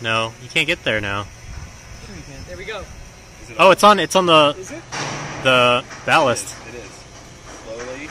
No, you can't get there now. Sure you can. There we go. It oh, it's on. It's on the. Is it? The ballast. it is. It is. Slowly.